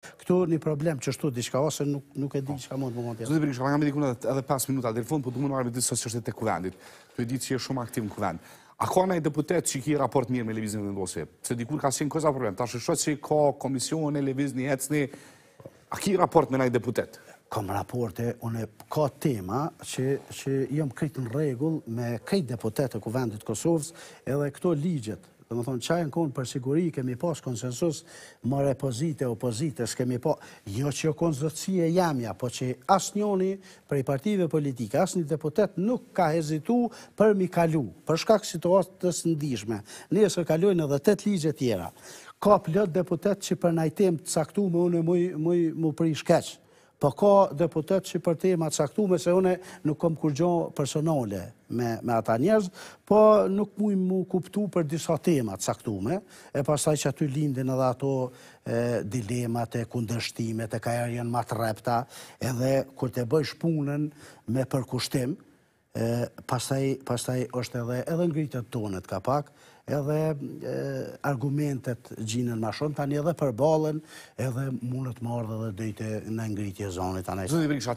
Këtu është një problem që shtu diçka, ose nuk e di që ka mund të më mund të jetë. Zoti Berisha, po na mbesin diku edhe 5 minuta, dhe në fund, po du me u marrë me disa çështje të kuvendit. Tu e ditë që je shumë aktiv në kuvend. A ka naj deputet që ki raport mirë me Lëvizjen Vetëvendosje? Se dikur ka qenë kjo problem. Tash shoh që ka komisione, Leviz, një hecni. A ki raport me naj deputet? Kam raporte, unë ka tema që, që jemë krejt në rregull me krejt deputetët e kuvendit t'Kosovës edhe këto ligjet Domethonë, që janë konë për siguri, kemi pas konsensus, more pozitë, opozitë, s'kemi pas, jo që o konë zotësi e jemja, po që asnjona prej partive politike, asnjë deputet nuk ka hezitu për me i kalu, për shkak t'situatës s'ndishme. Nëse kalojnë edhe tetë ligje tjera. Ka plot deputet që për naj temë të caktume unë muj m'u prish keq. Po ka deputet që për tema të caktume, se unë nuk kom kurgjo personale me, me ata njerëz, po nuk muj m'u kuptu për disa tema të caktume, e pastaj që aty lindin edhe ato e, dilemat e kundërshtimet e ka herë janë ma t'rrepta, edhe kur ta bojsh punën me përkushtim, E, pastaj, pastaj është edhe, edhe ngriten tonet ka pak, edhe e, argumentet gjinden ma shumë, tani edhe përballen, edhe mundet me ardhë edhe deri te një ngritje e zonit. Zoti Berisha,